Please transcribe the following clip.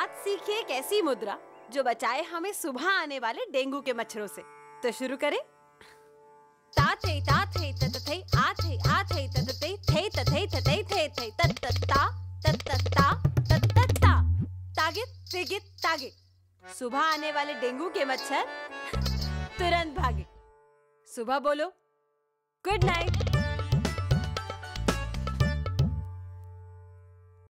आज सीखिए एक ऐसी मुद्रा, जो बचाए हमें सुबह आने वाले डेंगू के मच्छरों से। तो शुरू करें। ता थे ता थे, त त, थे, आ थे थे थे थे, त थे त, थे थे तागित तिगित तागित सुबह आने वाले डेंगू के मच्छर तुरंत भागे। सुबह बोलो, गुड नाइट।